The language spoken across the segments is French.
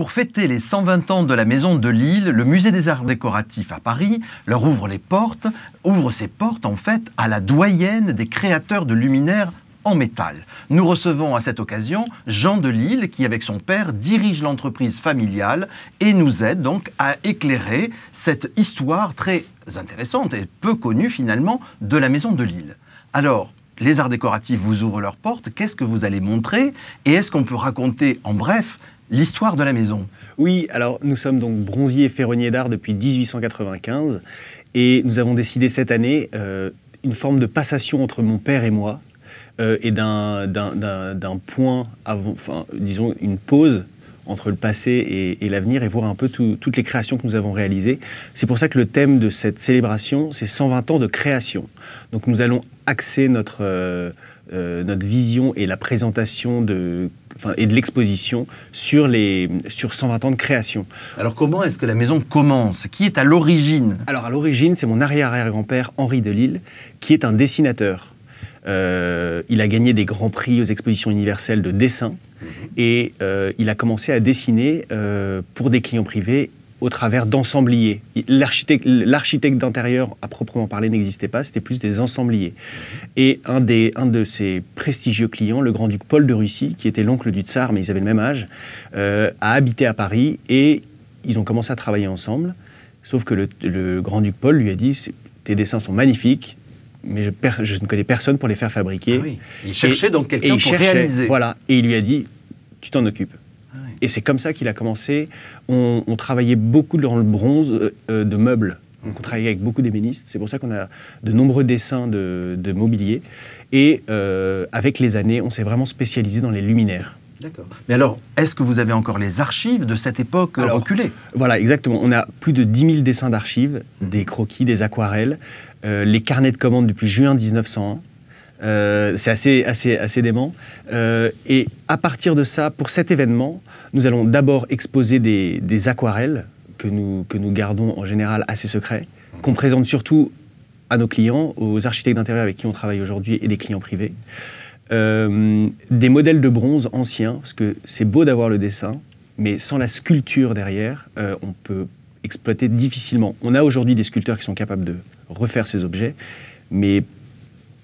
Pour fêter les 120 ans de la Maison de Lille, le Musée des Arts Décoratifs à Paris leur ouvre les portes, ouvre ses portes en fait à la doyenne des créateurs de luminaires en métal. Nous recevons à cette occasion Jean de Lille qui, avec son père, dirige l'entreprise familiale et nous aide donc à éclairer cette histoire très intéressante et peu connue finalement de la Maison de Lille. Alors, les arts décoratifs vous ouvrent leurs portes, qu'est-ce que vous allez montrer? Et est-ce qu'on peut raconter en bref l'histoire de la maison. Oui, alors nous sommes donc bronziers et ferronniers d'art depuis 1895 et nous avons décidé cette année euh, une forme de passation entre mon père et moi euh, et d'un point, avant, disons une pause entre le passé et, l'avenir et voir un peu toutes les créations que nous avons réalisées. C'est pour ça que le thème de cette célébration, c'est 120 ans de création. Donc nous allons axer notre, euh, notre vision et la présentation de et de l'exposition sur, les, sur 120 ans de création. Alors comment est-ce que la maison commence? Qui est à l'origine? Alors à l'origine, c'est mon arrière-arrière-grand-père Henri Delille, qui est un dessinateur. Euh, il a gagné des grands prix aux expositions universelles de dessin. Et euh, il a commencé à dessiner euh, pour des clients privés au travers d'ensembliers. L'architecte d'intérieur, à proprement parler, n'existait pas, c'était plus des ensembliers. Et un, des, un de ses prestigieux clients, le grand-duc Paul de Russie, qui était l'oncle du tsar, mais ils avaient le même âge, euh, a habité à Paris et ils ont commencé à travailler ensemble. Sauf que le, grand-duc Paul lui a dit Tes dessins sont magnifiques, mais je, je, ne connais personne pour les faire fabriquer. Ah il cherchait donc quelqu'un pour réaliser. Voilà, et il lui a dit Tu t'en occupes. Et c'est comme ça qu'il a commencé. On, travaillait beaucoup dans le bronze euh, euh, de meubles. Donc on travaillait avec beaucoup d'ébénistes. C'est pour ça qu'on a de nombreux dessins de, mobilier. Et euh, avec les années, on s'est vraiment spécialisé dans les luminaires. D'accord. Mais alors, est-ce que vous avez encore les archives de cette époque reculée? Voilà, exactement. On a plus de 10 000 dessins d'archives, des croquis, des aquarelles, les carnets de commandes depuis juin 1901. Euh, c'est assez, assez, assez dément. Euh, et à partir de ça, pour cet événement, nous allons d'abord exposer des, aquarelles que nous, que nous gardons en général assez secrets, qu'on présente surtout à nos clients, aux architectes d'intérieur avec qui on travaille aujourd'hui et des clients privés. Euh, des modèles de bronze anciens, parce que c'est beau d'avoir le dessin, mais sans la sculpture derrière, on peut exploiter difficilement. On a aujourd'hui des sculpteurs qui sont capables de refaire ces objets, mais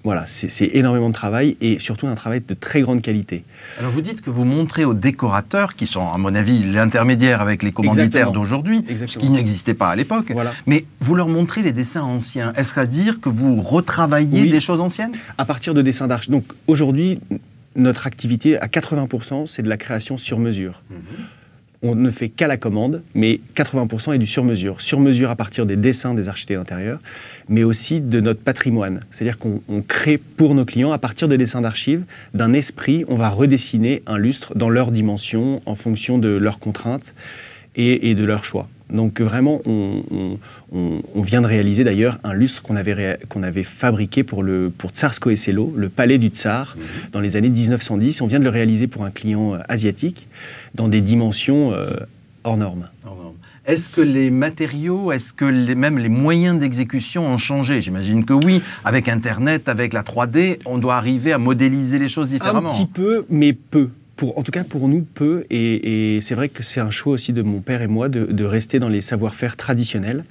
voilà, c'est énormément de travail et surtout un travail de très grande qualité. Alors vous dites que vous montrez aux décorateurs, qui sont à mon avis l'intermédiaire avec les commanditaires d'aujourd'hui, ce qui n'existait pas à l'époque, mais vous leur montrez les dessins anciens. Est-ce à dire que vous retravaillez des choses anciennes? À partir de dessins d'archi. Donc aujourd'hui, notre activité à 80%, c'est de la création sur mesure. Mhm on ne fait qu'à la commande, mais 80% est du sur-mesure. Sur-mesure à partir des dessins des architectes d'intérieur, mais aussi de notre patrimoine. C'est-à-dire qu'on crée pour nos clients, à partir des dessins d'archives, d'un esprit, on va redessiner un lustre dans leur dimension, en fonction de leurs contraintes et de leurs choix. Donc vraiment, on, vient de réaliser d'ailleurs un lustre qu'on avait, qu'on avait fabriqué pour, le, pour Tsarsko et Selo, le palais du Tsar, mhm. dans les années 1910. On vient de le réaliser pour un client euh, asiatique, dans des dimensions euh, hors normes. Est-ce que les matériaux, est-ce que les, même les moyens d'exécution ont changé? J'imagine que oui. Avec Internet, avec la 3D, on doit arriver à modéliser les choses différemment. Un petit peu, mais peu en tout cas pour nous, peu. Et, c'est vrai que c'est un choix aussi de mon père et moi de, rester dans les savoir-faire traditionnels.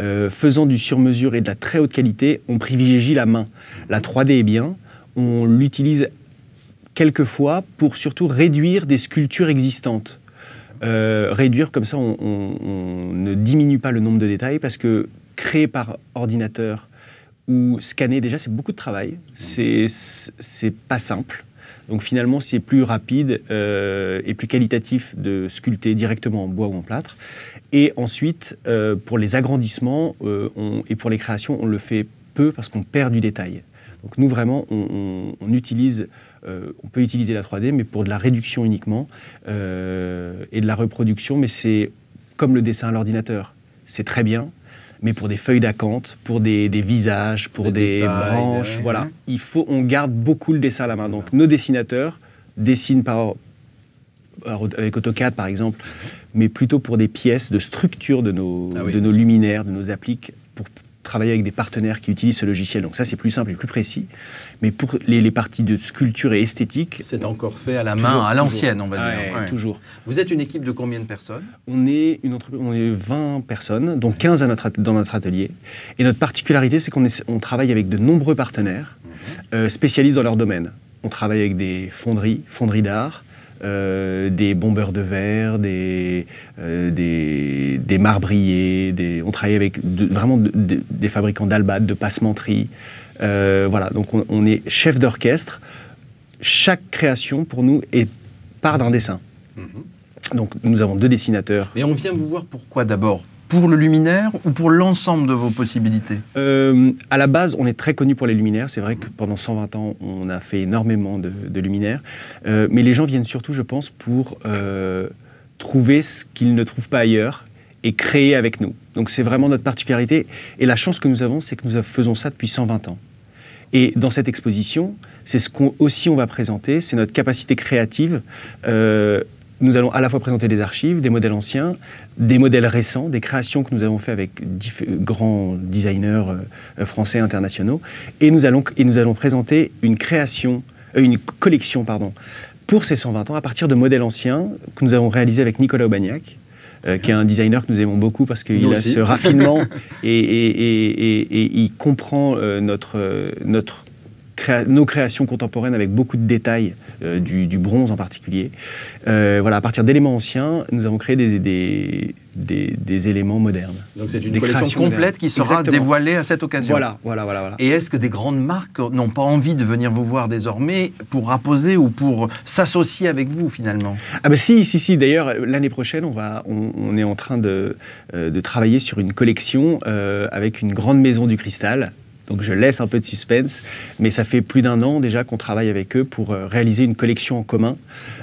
Euh, faisant du sur-mesure et de la très haute qualité, on privilégie la main. La 3D est bien, on l'utilise quelquefois pour surtout réduire des sculptures existantes. Euh, réduire comme ça, on, ne diminue pas le nombre de détails parce que créer par ordinateur ou scanner, déjà, c'est beaucoup de travail. C'est pas simple. Donc finalement, c'est plus rapide euh, et plus qualitatif de sculpter directement en bois ou en plâtre. Et ensuite, euh, pour les agrandissements euh, et pour les créations, on le fait peu parce qu'on perd du détail. Donc nous, vraiment, on, utilise, on peut utiliser la 3D, mais pour de la réduction uniquement et de la reproduction. Mais c'est comme le dessin à l'ordinateur. C'est très bien, mais pour des feuilles d'acanthe, pour des, visages, pour des, branches, voilà. Il faut, on garde beaucoup le dessin à la main. Donc nos dessinateurs dessinent par, avec AutoCAD par exemple, mais plutôt pour des pièces de structure de nos, ah de nos luminaires, de nos appliques, pour travailler avec des partenaires qui utilisent ce logiciel. Donc ça, c'est plus simple et plus précis. Mais pour les, les parties de sculpture et esthétique, C'est encore fait à la main, à l'ancienne, on va dire. Ouais. toujours. Vous êtes une équipe de combien de personnes? On est une entreprise, on est 20 personnes, dont 15 à notre, dans notre atelier. Et notre particularité, c'est qu'on on travaille avec de nombreux partenaires euh, spécialistes dans leur domaine. On travaille avec des fonderies, fonderies d'art, euh, des bombeurs de verre, des, euh, des, des marbriers, des, on travaille avec de- vraiment de- de- des fabricants d'albades, de passementerie. Euh, voilà, donc on, on est chef d'orchestre. Chaque création, pour nous, est part d'un dessin. Donc nous avons deux dessinateurs Et on vient vous voir pourquoi d'abord? Pour le luminaire ou pour l'ensemble de vos possibilités? Euh, à la base, on est très connu pour les luminaires. C'est vrai que pendant 120 ans, on a fait énormément de, luminaires. Euh, mais les gens viennent surtout, je pense, pour euh, trouver ce qu'ils ne trouvent pas ailleurs et créer avec nous. Donc c'est vraiment notre particularité. Et la chance que nous avons, c'est que nous faisons ça depuis 120 ans. Et dans cette exposition, c'est ce qu'on aussi on va présenter, c'est notre capacité créative. Euh, nous allons à la fois présenter des archives, des modèles anciens, des modèles récents, des créations que nous avons fait avec grands designers euh, français internationaux, et nous allons et nous allons présenter une création, euh, une collection pardon, pour ces 120 ans à partir de modèles anciens que nous avons réalisés avec Nicolas Aubagnac. euh, qui est un designer que nous aimons beaucoup parce qu'il a ce raffinement et, et- et- et- et il comprend euh, notre, notre créa- nos créations contemporaines avec beaucoup de détails, euh, du, du bronze en particulier. Euh, voilà, à partir d'éléments anciens, nous avons créé des, des, des- des éléments modernes. Donc c'est une Des collection complète modernes. qui sera Exactement. dévoilée à cette occasion. Voilà, voilà, voilà. voilà. Et est-ce que des grandes marques n'ont pas envie de venir vous voir désormais pour apposer ou pour s'associer avec vous finalement? Ah bah si, si, si. D'ailleurs, l'année prochaine, on, va, on, on est en train de, euh, de travailler sur une collection euh, avec une grande maison du cristal. Donc je laisse un peu de suspense, mais ça fait plus d'un an déjà qu'on travaille avec eux pour euh, réaliser une collection en commun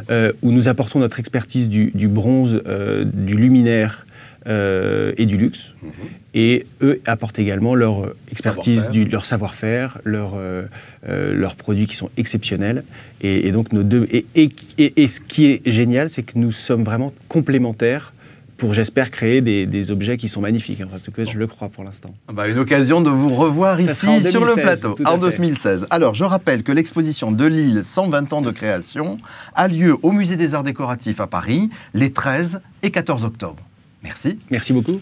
euh, où nous apportons notre expertise du, du bronze, euh, du luminaire euh, et du luxe. Et eux apportent également leur expertise, du, leur savoir-faire, leur, leurs produits qui sont exceptionnels. Et, et donc nos deux. Et, et- et- et ce qui est génial, c'est que nous sommes vraiment complémentaires pour, j'espère, créer des, des objets qui sont magnifiques. En tout cas, je le crois pour l'instant. Bah, Une occasion de vous revoir Ça ici sur le 2016, plateau, en fait. 2016. Alors, je rappelle que l'exposition de Lille 120 ans de création a lieu au Musée des Arts Décoratifs à Paris les 13 et 14 octobre. Merci. Merci beaucoup.